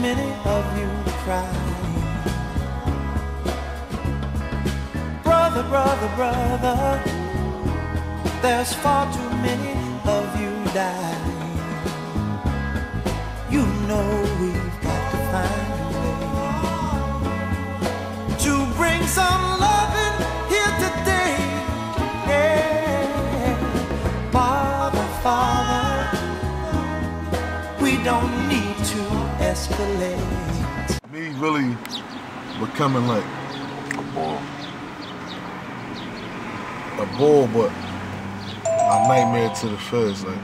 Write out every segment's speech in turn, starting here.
many of you crying. Brother, brother, brother, there's far too many of you dying. You know we've escalate. Me really becoming like A ball. a bull, but a nightmare to the feds. Like,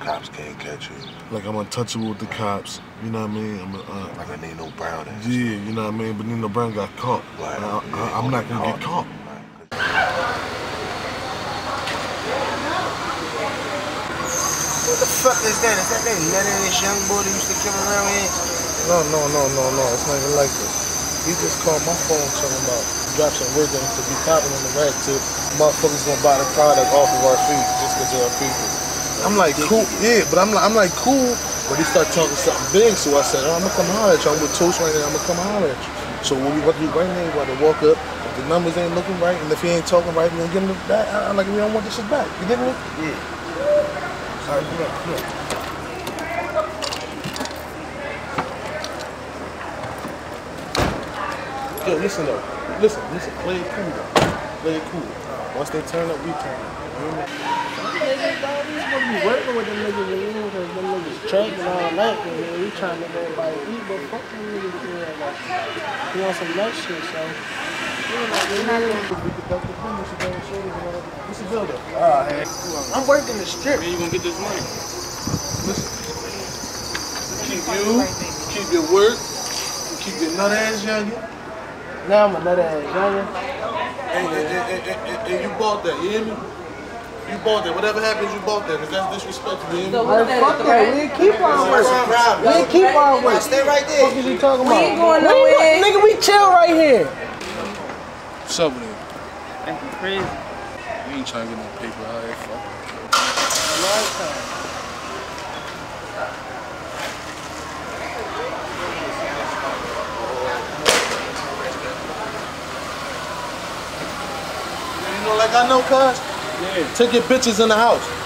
Cops can't catch you. like I'm untouchable with the cops. You know what I mean? I'm, uh, Like I Nino Brown ass. yeah, you know what I mean. But Nino Brown got caught. Right. I, I, I'm not gonna get caught. What the fuck is that? Is that that nut ass young boy that used to come around here? No, no, no, no, no. It's not even like this. He just called my phone talking about drop some work in to be popping on the rack tip. Motherfuckers gonna buy the product off of our feet just because they're our people. I'm like, cool, yeah, but I'm like, I'm like, cool. But he started talking something big, so I said, oh, I'm gonna come holler at you. I'm with Toast right now. I'm gonna come holler at you. So when we what do right now, you about to walk up. If the numbers ain't looking right, and if he ain't talking right, we gonna get him back. I'm like, we don't want this shit back. You dig me? Yeah. All right, come on, come on. Yo, listen though. Listen, listen. Play it cool though. Play it cool. Once they turn up, we turn up. You? Niggas, wanna be working with them niggas, you know, because them niggas track and all that, and we trying to make everybody eat, but fuck them niggas, man, like, we on some nut shit, so. Know, the best defenders, you know, shit, you know, what's the deal though? Alright, I'm working the strip. Where you gonna get this money? Keep you, keep your work, keep your nut ass youngin'. Now I'm a nut ass youngin'. And, and, and, and, and, and you bought that, you hear me? You bought that. Whatever happens, you bought that. Cause that's disrespectful, you hear me? So what's fuck that. We ain't keep our work. We ain't keep our work. Stay right there. What is you talking about? ain't going We nowhere. Nigga, we chill right here. What's up with it? Acting crazy. We ain't trying to get no paper out here. Fuck. You know, like I know, cuz. Yeah. Take your bitches in the house.